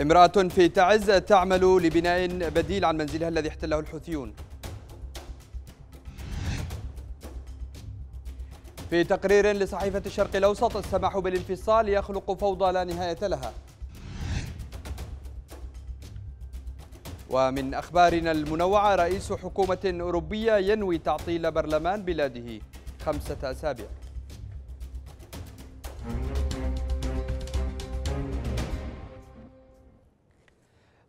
امرأة في تعز تعمل لبناء بديل عن منزلها الذي احتله الحوثيون. في تقرير لصحيفة الشرق الأوسط السماح بالانفصال يخلق فوضى لا نهاية لها. ومن أخبارنا المنوعة رئيس حكومة أوروبية ينوي تعطيل برلمان بلاده خمسة أسابيع.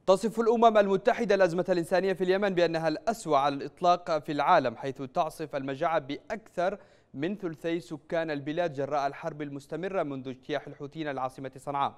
تصف الأمم المتحدة الأزمة الإنسانية في اليمن بأنها الأسوأ على الإطلاق في العالم حيث تعصف المجاعة بأكثر من ثلثي سكان البلاد جراء الحرب المستمرة منذ اجتياح الحوثيين العاصمة صنعاء.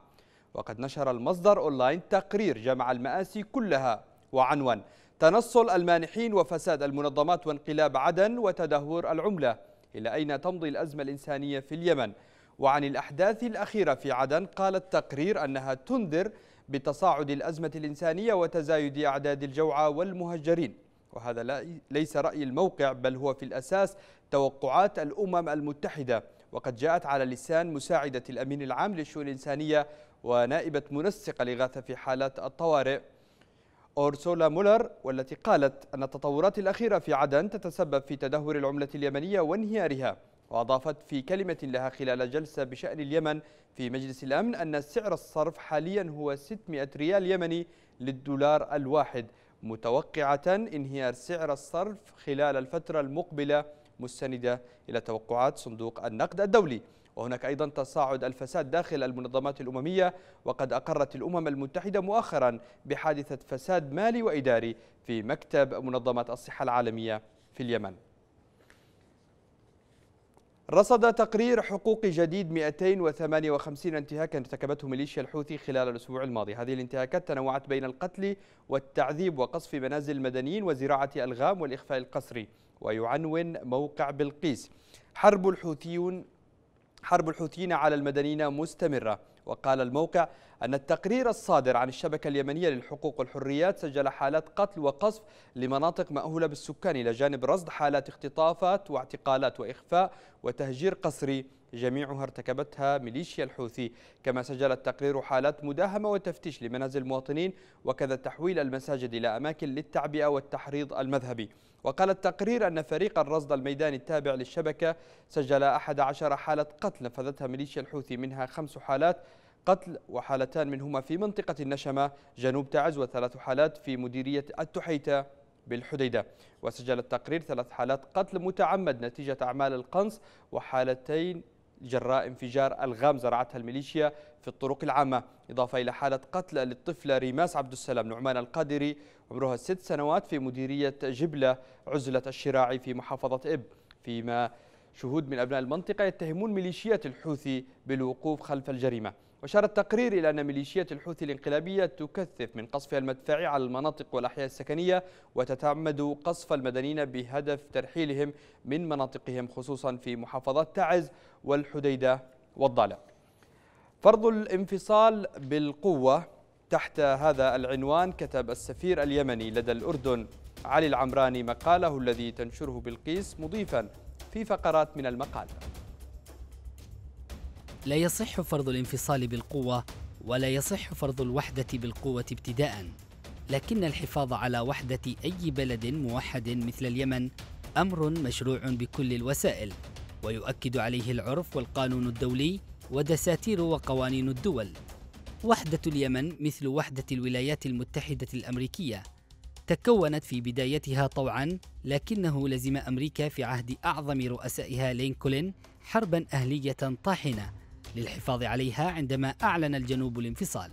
وقد نشر المصدر أونلاين تقرير جمع المآسي كلها وعنوان تنصل المانحين وفساد المنظمات وانقلاب عدن وتدهور العملة. إلى أين تمضي الأزمة الإنسانية في اليمن؟ وعن الأحداث الأخيرة في عدن قال التقرير أنها تنذر بتصاعد الأزمة الإنسانية وتزايد أعداد الجوعى والمهجرين. وهذا ليس رأي الموقع بل هو في الأساس توقعات الأمم المتحدة. وقد جاءت على لسان مساعدة الأمين العام للشؤون الإنسانية ونائبة منسق الإغاثة في حالات الطوارئ. أورسولا مولر والتي قالت أن التطورات الأخيرة في عدن تتسبب في تدهور العملة اليمنية وانهيارها. وأضافت في كلمة لها خلال جلسة بشأن اليمن في مجلس الأمن أن سعر الصرف حاليا هو 600 ريال يمني للدولار الواحد متوقعة انهيار سعر الصرف خلال الفترة المقبلة مستندة إلى توقعات صندوق النقد الدولي. وهناك أيضا تصاعد الفساد داخل المنظمات الأممية وقد أقرت الأمم المتحدة مؤخرا بحادثة فساد مالي وإداري في مكتب منظمة الصحة العالمية في اليمن. رصد تقرير حقوق جديد 258 انتهاكا ارتكبته ميليشيا الحوثي خلال الأسبوع الماضي. هذه الانتهاكات تنوعت بين القتل والتعذيب وقصف منازل المدنيين وزراعة ألغام والإخفاء القسري ويعنون موقع بلقيس. حرب الحوثيون حرب الحوثيين على المدنيين مستمرة. وقال الموقع أن التقرير الصادر عن الشبكة اليمنية للحقوق والحريات سجل حالات قتل وقصف لمناطق مأهولة بالسكان إلى جانب رصد حالات اختطافات واعتقالات وإخفاء وتهجير قسري جميعها ارتكبتها ميليشيا الحوثي كما سجل التقرير حالات مداهمة وتفتيش لمنازل المواطنين وكذا تحويل المساجد إلى أماكن للتعبئة والتحريض المذهبي. وقال التقرير أن فريق الرصد الميداني التابع للشبكة سجل 11 حالة قتل نفذتها ميليشيا الحوثي منها خمس حالات قتل وحالتان منهما في منطقة النشمة جنوب تعز وثلاث حالات في مديرية التحيتة بالحديدة. وسجل التقرير ثلاث حالات قتل متعمد نتيجة أعمال القنص وحالتين جراء انفجار ألغام زرعتها الميليشيا في الطرق العامة. إضافة إلى حالة قتل للطفلة ريماس عبد السلام نعمان القادري عمرها ست سنوات في مديرية جبلة عزلة الشراعي في محافظة إب. فيما شهود من أبناء المنطقة يتهمون ميليشيات الحوثي بالوقوف خلف الجريمة. وشار التقرير إلى أن ميليشيات الحوثي الانقلابية تكثف من قصفها المدفعي على المناطق والأحياء السكنية وتتعمد قصف المدنيين بهدف ترحيلهم من مناطقهم خصوصا في محافظات تعز والحديدة والضالع. فرض الانفصال بالقوة تحت هذا العنوان كتب السفير اليمني لدى الأردن علي العمراني مقاله الذي تنشره بالقيس مضيفا. في فقرات من المقال. لا يصح فرض الانفصال بالقوة ولا يصح فرض الوحدة بالقوة ابتداء. لكن الحفاظ على وحدة أي بلد موحد مثل اليمن أمر مشروع بكل الوسائل ويؤكد عليه العرف والقانون الدولي ودساتير وقوانين الدول. وحدة اليمن مثل وحدة الولايات المتحدة الأمريكية تكونت في بدايتها طوعا لكنه لزم أمريكا في عهد أعظم رؤسائها لينكولن حربا أهلية طاحنة للحفاظ عليها عندما أعلن الجنوب الانفصال.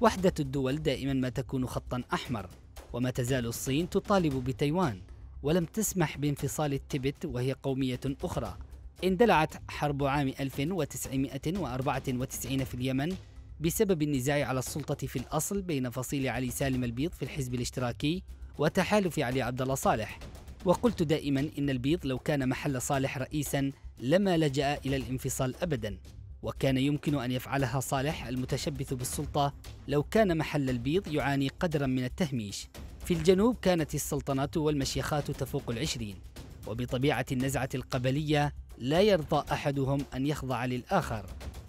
وحدة الدول دائما ما تكون خطا أحمر وما تزال الصين تطالب بتايوان ولم تسمح بانفصال التبت وهي قومية أخرى. اندلعت حرب عام 1994 في اليمن بسبب النزاع على السلطة في الأصل بين فصيل علي سالم البيض في الحزب الاشتراكي وتحالف علي عبد الله صالح. وقلت دائما إن البيض لو كان محل صالح رئيسا لما لجأ إلى الانفصال أبدا وكان يمكن أن يفعلها صالح المتشبث بالسلطة لو كان محل البيض يعاني قدرا من التهميش. في الجنوب كانت السلطنات والمشيخات تفوق العشرين وبطبيعة النزعة القبلية لا يرضى أحدهم أن يخضع للآخر.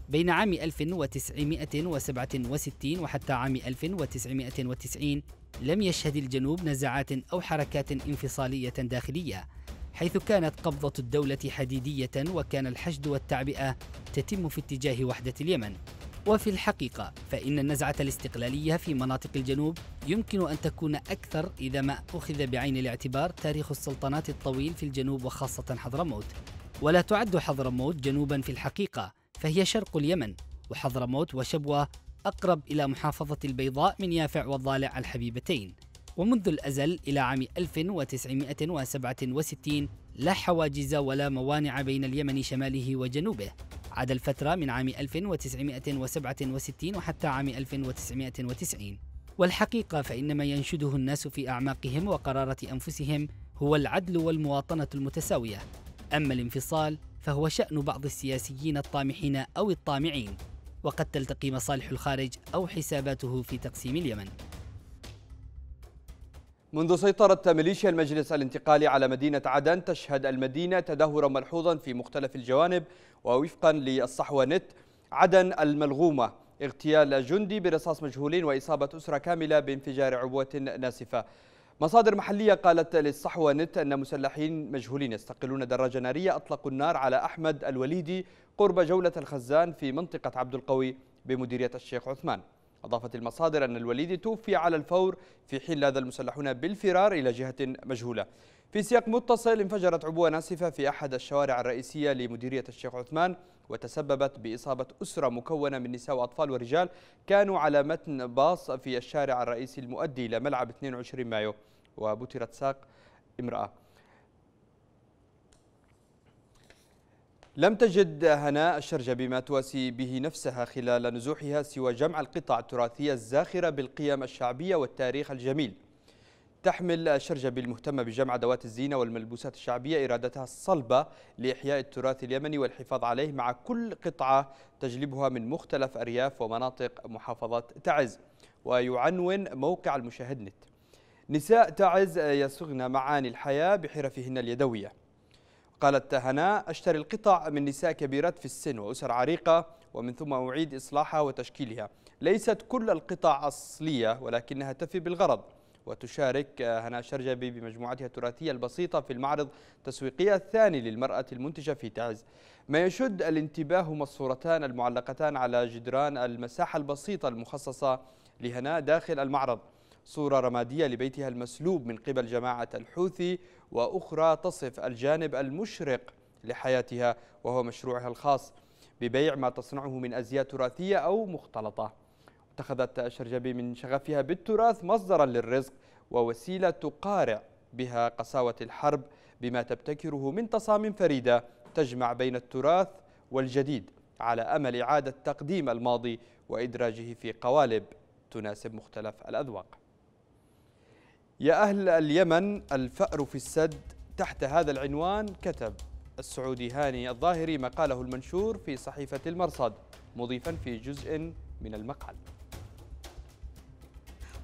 بين عام 1967 وحتى عام 1990 لم يشهد الجنوب نزعات أو حركات انفصالية داخلية حيث كانت قبضة الدولة حديدية وكان الحشد والتعبئة تتم في اتجاه وحدة اليمن. وفي الحقيقة فإن النزعة الاستقلالية في مناطق الجنوب يمكن أن تكون أكثر إذا ما أخذ بعين الاعتبار تاريخ السلطنات الطويل في الجنوب وخاصة حضرموت. ولا تعد حضرموت جنوبا في الحقيقة فهي شرق اليمن وحضرموت وشبوة أقرب إلى محافظة البيضاء من يافع والضالع الحبيبتين ومنذ الأزل إلى عام 1967 لا حواجز ولا موانع بين اليمن شماله وجنوبه. عدا الفترة من عام 1967 وحتى عام 1990 والحقيقة فإن ما ينشده الناس في أعماقهم وقرارة أنفسهم هو العدل والمواطنة المتساوية. أما الانفصال فهو شأن بعض السياسيين الطامحين أو الطامعين وقد تلتقي مصالح الخارج أو حساباته في تقسيم اليمن. منذ سيطرة ميليشيا المجلس الانتقالي على مدينة عدن تشهد المدينة تدهورا ملحوظا في مختلف الجوانب ووفقا للصحوة نت عدن الملغومة اغتيال جندي برصاص مجهولين وإصابة أسرة كاملة بانفجار عبوة ناسفة. مصادر محلية قالت للصحوة نت أن مسلحين مجهولين يستقلون دراجة نارية أطلقوا النار على أحمد الوليدي قرب جولة الخزان في منطقة عبد القوي بمديرية الشيخ عثمان. أضافت المصادر أن الوليدي توفي على الفور في حين لاذ المسلحون بالفرار إلى جهة مجهولة. في سياق متصل انفجرت عبوة ناسفة في أحد الشوارع الرئيسية لمديرية الشيخ عثمان وتسببت بإصابة أسرة مكونة من نساء وأطفال ورجال كانوا على متن باص في الشارع الرئيسي المؤدي إلى ملعب 22 مايو. وبترت ساق امرأة. لم تجد هناء الشرجبي ما تواسي به نفسها خلال نزوحها سوى جمع القطع التراثية الزاخرة بالقيم الشعبية والتاريخ الجميل. تحمل الشرجبي المهتمة بجمع أدوات الزينة والملبوسات الشعبية إرادتها الصلبة لإحياء التراث اليمني والحفاظ عليه مع كل قطعة تجلبها من مختلف أرياف ومناطق محافظة تعز. ويعنون موقع المشاهد نت. نساء تعز يصغن معاني الحياة بحرفهن اليدوية. قالت هناء أشتري القطع من نساء كبيرات في السن وأسر عريقة ومن ثم أعيد إصلاحها وتشكيلها. ليست كل القطع أصلية ولكنها تفي بالغرض. وتشارك هناء شرجبي بمجموعتها التراثية البسيطة في المعرض التسويقية الثاني للمرأة المنتجة في تعز. ما يشد الانتباه هما الصورتان المعلقتان على جدران المساحة البسيطة المخصصة لهناء داخل المعرض. صورة رمادية لبيتها المسلوب من قبل جماعة الحوثي وأخرى تصف الجانب المشرق لحياتها وهو مشروعها الخاص. ببيع ما تصنعه من أزياء تراثية أو مختلطة. اتخذت شرجبي من شغفها بالتراث مصدرا للرزق ووسيلة تقارع بها قساوة الحرب بما تبتكره من تصاميم فريدة تجمع بين التراث والجديد على أمل إعادة تقديم الماضي وإدراجه في قوالب تناسب مختلف الأذواق. يا أهل اليمن الفأر في السد تحت هذا العنوان كتب السعودي هاني الظاهري مقاله المنشور في صحيفة المرصد مضيفا في جزء من المقال.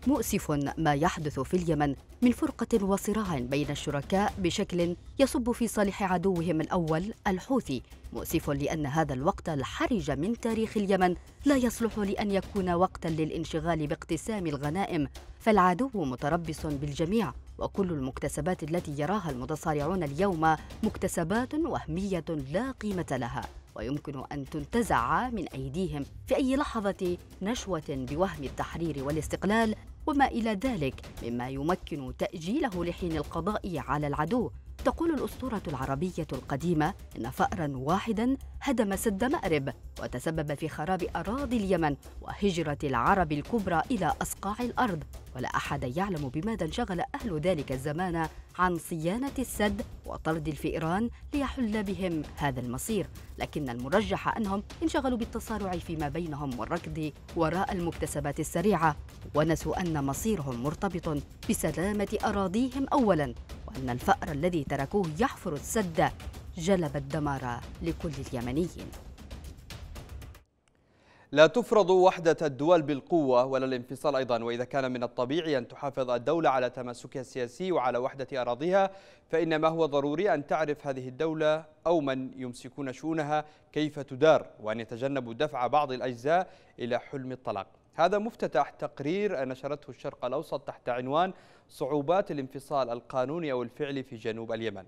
مؤسف ما يحدث في اليمن من فرقة وصراع بين الشركاء بشكل يصب في صالح عدوهم الأول الحوثي مؤسف لأن هذا الوقت الحرج من تاريخ اليمن لا يصلح لأن يكون وقتا للانشغال باقتسام الغنائم فالعدو متربص بالجميع وكل المكتسبات التي يراها المتصارعون اليوم مكتسبات وهمية لا قيمة لها ويمكن أن تنتزع من أيديهم في أي لحظة نشوة بوهم التحرير والاستقلال وما إلى ذلك مما يمكن تأجيله لحين القضاء على العدو. تقول الأسطورة العربية القديمة إن فأرا واحدا هدم سد مأرب وتسبب في خراب أراضي اليمن وهجرة العرب الكبرى إلى أصقاع الأرض. ولا أحد يعلم بماذا انشغل أهل ذلك الزمان عن صيانة السد وطرد الفئران ليحل بهم هذا المصير. لكن المرجح أنهم انشغلوا بالتصارع فيما بينهم والركض وراء المكتسبات السريعة. ونسوا أن مصيرهم مرتبط بسلامة أراضيهم أولاً. وأن الفأر الذي تركوه يحفر السد جلب الدمار لكل اليمنيين. لا تفرض وحدة الدول بالقوة ولا الانفصال أيضا وإذا كان من الطبيعي أن تحافظ الدولة على تماسكها السياسي وعلى وحدة أراضيها فإن ما هو ضروري أن تعرف هذه الدولة أو من يمسكون شؤونها كيف تدار وأن يتجنبوا دفع بعض الأجزاء إلى حلم الطلاق. هذا مفتتح تقرير نشرته الشرق الأوسط تحت عنوان صعوبات الانفصال القانوني أو الفعلي في جنوب اليمن.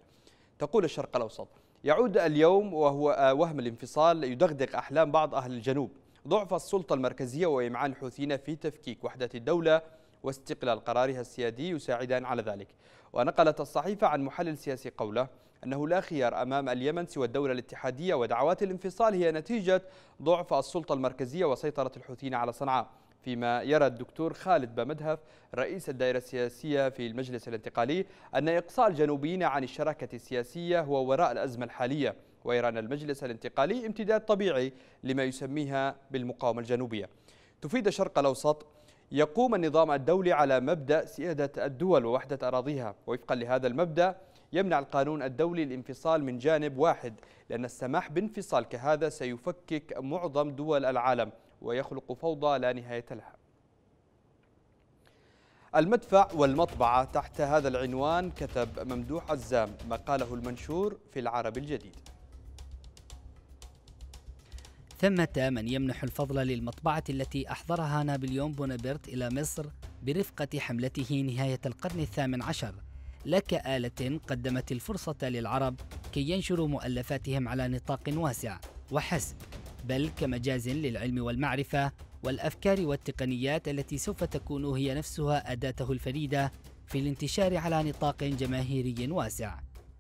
تقول الشرق الأوسط يعود اليوم وهو وهم الانفصال يدغدغ أحلام بعض أهل الجنوب. ضعف السلطة المركزية وإمعان الحوثيين في تفكيك وحدة الدولة واستقلال قرارها السيادي يساعدان على ذلك. ونقلت الصحيفة عن محلل سياسي قوله أنه لا خيار أمام اليمن سوى الدولة الاتحادية ودعوات الانفصال هي نتيجة ضعف السلطة المركزية وسيطرة الحوثيين على صنعاء. فيما يرى الدكتور خالد بمدهف رئيس الدائرة السياسية في المجلس الانتقالي أن إقصاء الجنوبيين عن الشراكة السياسية هو وراء الأزمة الحالية. ويرى أن المجلس الانتقالي امتداد طبيعي لما يسميها بالمقاومة الجنوبية. تفيد الشرق الأوسط يقوم النظام الدولي على مبدأ سيادة الدول ووحدة أراضيها. وفقا لهذا المبدأ يمنع القانون الدولي الانفصال من جانب واحد لأن السماح بانفصال كهذا سيفكك معظم دول العالم ويخلق فوضى لا نهاية لها. المدفع والمطبعة تحت هذا العنوان كتب ممدوح عزام مقاله المنشور في العرب الجديد. ثمة من يمنح الفضل للمطبعة التي أحضرها نابليون بونابرت إلى مصر برفقة حملته نهاية القرن الثامن عشر. لا كآلة قدمت الفرصة للعرب كي ينشروا مؤلفاتهم على نطاق واسع وحسب بل كمجاز للعلم والمعرفة والأفكار والتقنيات التي سوف تكون هي نفسها أداته الفريدة في الانتشار على نطاق جماهيري واسع.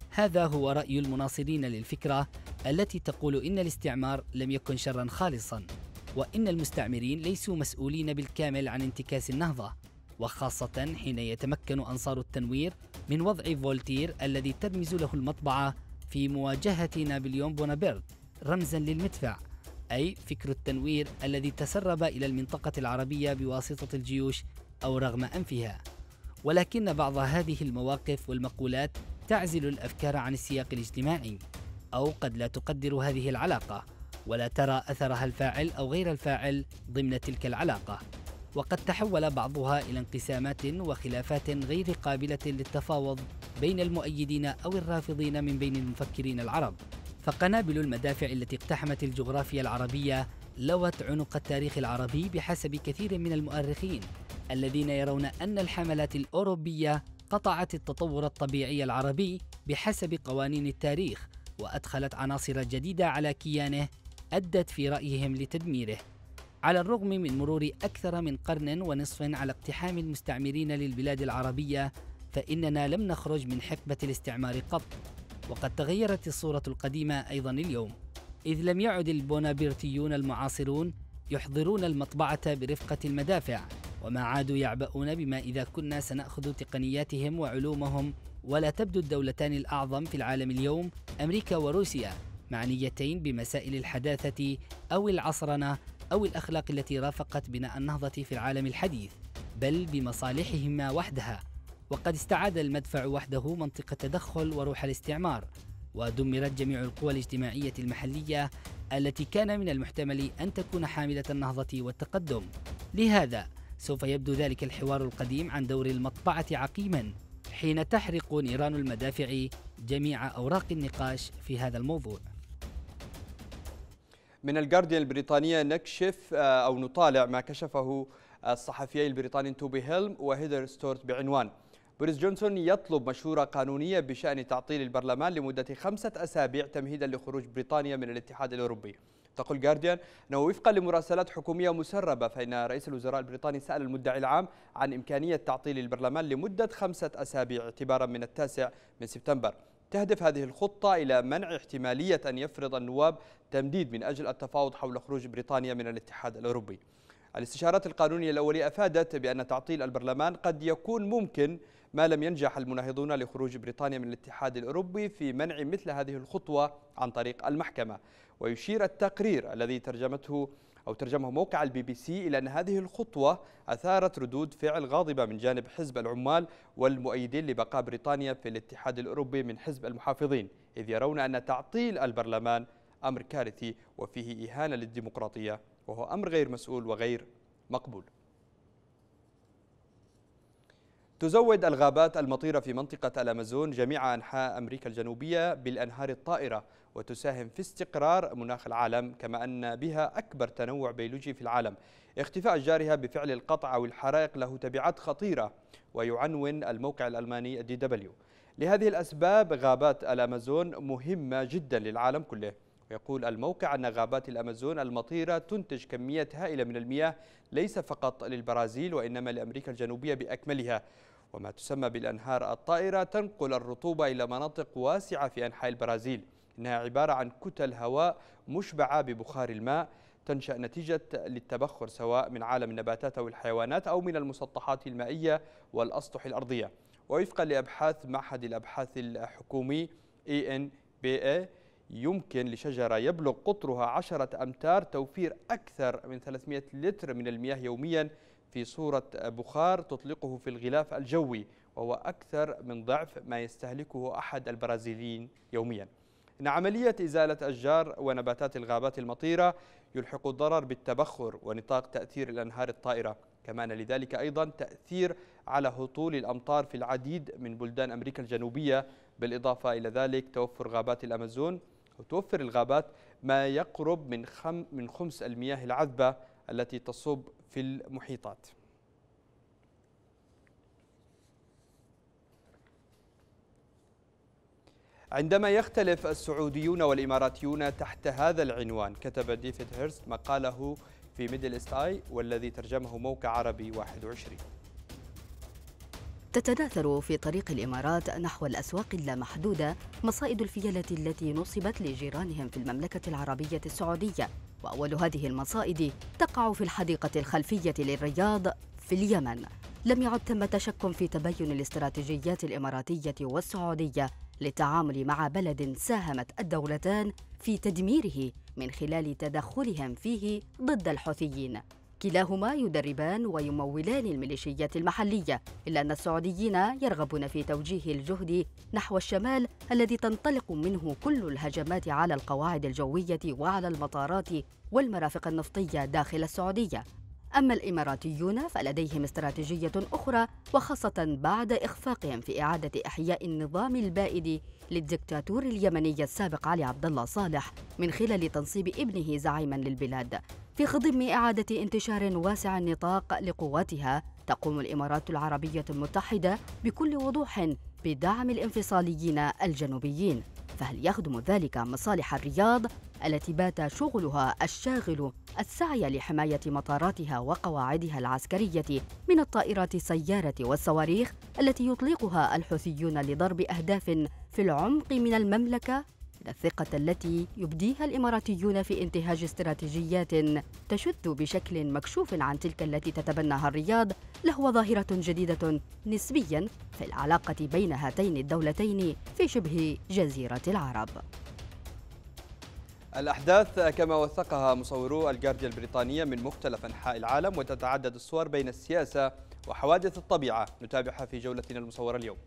هذا هو رأي المناصرين للفكرة التي تقول إن الاستعمار لم يكن شرا خالصا وإن المستعمرين ليسوا مسؤولين بالكامل عن انتكاس النهضة. وخاصة حين يتمكن أنصار التنوير من وضع فولتير الذي ترمز له المطبعة في مواجهة نابليون بونابرت رمزا للمدفع أي فكر التنوير الذي تسرب إلى المنطقة العربية بواسطة الجيوش أو رغم أنفها. ولكن بعض هذه المواقف والمقولات تعزل الأفكار عن السياق الاجتماعي أو قد لا تقدر هذه العلاقة ولا ترى أثرها الفاعل أو غير الفاعل ضمن تلك العلاقة. وقد تحول بعضها إلى انقسامات وخلافات غير قابلة للتفاوض بين المؤيدين أو الرافضين من بين المفكرين العرب. فقنابل المدافع التي اقتحمت الجغرافيا العربية لوت عنق التاريخ العربي بحسب كثير من المؤرخين الذين يرون أن الحملات الأوروبية قطعت التطور الطبيعي العربي بحسب قوانين التاريخ وأدخلت عناصر جديدة على كيانه أدت في رأيهم لتدميره. على الرغم من مرور أكثر من قرن ونصف على اقتحام المستعمرين للبلاد العربية فإننا لم نخرج من حقبة الاستعمار قط. وقد تغيرت الصورة القديمة أيضا اليوم. إذ لم يعد البونابرتيون المعاصرون يحضرون المطبعة برفقة المدافع وما عادوا يعبؤون بما إذا كنا سنأخذ تقنياتهم وعلومهم ولا تبدو الدولتان الأعظم في العالم اليوم أمريكا وروسيا معنيتين بمسائل الحداثة أو العصرنة أو الأخلاق التي رافقت بناء النهضة في العالم الحديث بل بمصالحهما وحدها. وقد استعاد المدفع وحده منطق التدخل وروح الاستعمار ودمرت جميع القوى الاجتماعية المحلية التي كان من المحتمل أن تكون حاملة النهضة والتقدم. لهذا سوف يبدو ذلك الحوار القديم عن دور المطبعة عقيما حين تحرق نيران المدافع جميع أوراق النقاش في هذا الموضوع. من الجارديان البريطانية نكشف آه، أو نطالع ما كشفه الصحفيين البريطانيين توبي هيلم وهيدر ستورت بعنوان. بوريس جونسون يطلب مشورة قانونية بشأن تعطيل البرلمان لمدة خمسة أسابيع تمهيدا لخروج بريطانيا من الاتحاد الأوروبي. تقول جارديان أنه وفقا لمراسلات حكومية مسربة فإن رئيس الوزراء البريطاني سأل المدعي العام عن إمكانية تعطيل البرلمان لمدة خمسة أسابيع اعتبارا من التاسع من سبتمبر. تهدف هذه الخطة إلى منع احتمالية أن يفرض النواب تمديد من أجل التفاوض حول خروج بريطانيا من الاتحاد الأوروبي. الاستشارات القانونية الأولية أفادت بأن تعطيل البرلمان قد يكون ممكن ما لم ينجح المناهضون لخروج بريطانيا من الاتحاد الأوروبي في منع مثل هذه الخطوة عن طريق المحكمة. ويشير التقرير الذي ترجمته أو ترجمه موقع البي بي سي إلى أن هذه الخطوة أثارت ردود فعل غاضبة من جانب حزب العمال والمؤيدين لبقاء بريطانيا في الاتحاد الأوروبي من حزب المحافظين إذ يرون أن تعطيل البرلمان أمر كارثي وفيه إهانة للديمقراطية وهو أمر غير مسؤول وغير مقبول. تزود الغابات المطيرة في منطقة الأمازون جميع أنحاء أمريكا الجنوبية بالأنهار الطائرة وتساهم في استقرار مناخ العالم كما أن بها أكبر تنوع بيولوجي في العالم. اختفاء أشجارها بفعل القطع أو الحرائق له تبعات خطيرة ويعنون الموقع الألماني الدي دبليو. لهذه الأسباب غابات الأمازون مهمة جدا للعالم كله. يقول الموقع أن غابات الأمازون المطيرة تنتج كميات هائلة من المياه ليس فقط للبرازيل وإنما لأمريكا الجنوبية بأكملها. وما تسمى بالأنهار الطائرة تنقل الرطوبة إلى مناطق واسعة في أنحاء البرازيل. إنها عبارة عن كتل هواء مشبعة ببخار الماء تنشأ نتيجة للتبخر سواء من عالم النباتات أو الحيوانات أو من المسطحات المائية والأسطح الأرضية. ووفقا لأبحاث معهد الأبحاث الحكومي ENBA يمكن لشجرة يبلغ قطرها عشرة أمتار توفير أكثر من 300 لتر من المياه يوميا في صورة بخار تطلقه في الغلاف الجوي وهو أكثر من ضعف ما يستهلكه أحد البرازيليين يوميا. إن عملية إزالة أشجار ونباتات الغابات المطيرة يلحق الضرر بالتبخر ونطاق تأثير الأنهار الطائرة. كما أن لذلك أيضا تأثير على هطول الأمطار في العديد من بلدان أمريكا الجنوبية. بالإضافة إلى ذلك توفر غابات الأمازون وتوفر الغابات ما يقرب من خم من خمس المياه العذبة التي تصب في المحيطات. عندما يختلف السعوديون والإماراتيون تحت هذا العنوان كتب ديفيد هيرست مقاله في ميدل إست آي والذي ترجمه موقع عربي 21 تتناثر في طريق الإمارات نحو الأسواق اللامحدودة مصائد الفيلة التي نصبت لجيرانهم في المملكة العربية السعودية. وأول هذه المصائد تقع في الحديقة الخلفية للرياض في اليمن. لم يعد ثمة شك في تباين الاستراتيجيات الإماراتية والسعودية للتعامل مع بلد ساهمت الدولتان في تدميره من خلال تدخلهم فيه ضد الحوثيين. كلاهما يدربان ويمولان الميليشيات المحلية إلا أن السعوديين يرغبون في توجيه الجهد نحو الشمال الذي تنطلق منه كل الهجمات على القواعد الجوية وعلى المطارات والمرافق النفطية داخل السعودية. أما الإماراتيون فلديهم استراتيجية أخرى وخاصة بعد إخفاقهم في إعادة إحياء النظام البائد للدكتاتور اليمني السابق علي عبد الله صالح من خلال تنصيب ابنه زعيما للبلاد. في خضم إعادة انتشار واسع النطاق لقواتها تقوم الإمارات العربية المتحدة بكل وضوح بدعم الانفصاليين الجنوبيين. فهل يخدم ذلك مصالح الرياض التي بات شغلها الشاغل السعي لحماية مطاراتها وقواعدها العسكرية من الطائرات السيارة والصواريخ التي يطلقها الحوثيون لضرب أهداف في العمق من المملكة؟ الثقة التي يبديها الإماراتيون في انتهاج استراتيجيات تشذ بشكل مكشوف عن تلك التي تتبناها الرياض لهو ظاهرة جديدة نسبيا في العلاقة بين هاتين الدولتين في شبه جزيرة العرب. الأحداث كما وثقها مصورو الجارديا البريطانية من مختلف أنحاء العالم وتتعدد الصور بين السياسة وحوادث الطبيعة نتابعها في جولتنا المصورة اليوم.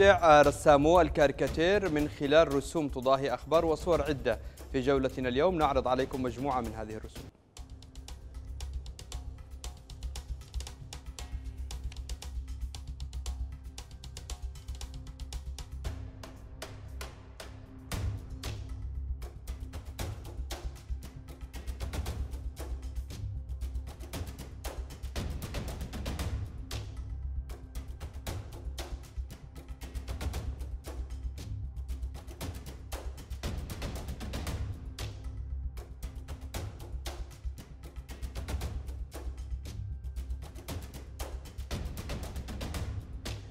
يبدع رسامو الكاريكاتير من خلال رسوم تضاهي أخبار وصور عدة في جولتنا اليوم. نعرض عليكم مجموعة من هذه الرسوم.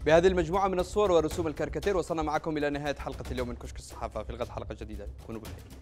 بهذه المجموعة من الصور ورسوم الكاريكاتير وصلنا معكم إلى نهاية حلقة اليوم من كشك الصحافة. في الغد حلقة جديدة. كونوا بالخير.